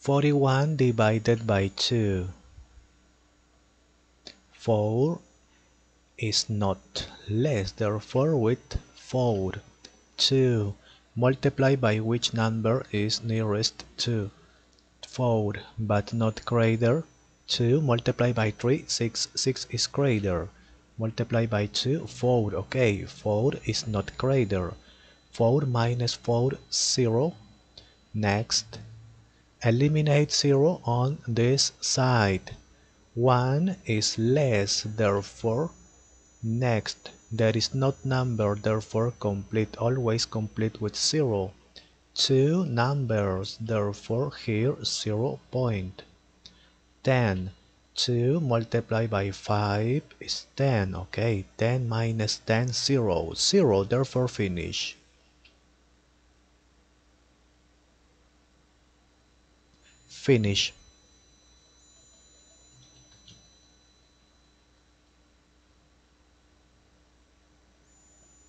41 divided by 2. 4 is not less, therefore with 4. 2. Multiply by which number is nearest to 4, but not greater. 2 multiply by 3, 6, 6 is greater. Multiply by 2, 4, okay, 4 is not greater. 4 minus 4, 0. Next, eliminate 0 on this side. 1 is less, therefore, next, there is not number, therefore complete, always complete with 0. Two numbers, therefore here 0 point. 10. 2 multiplied by 5 is 10, okay, 10 minus 10, 0, 0, therefore finish. Finish.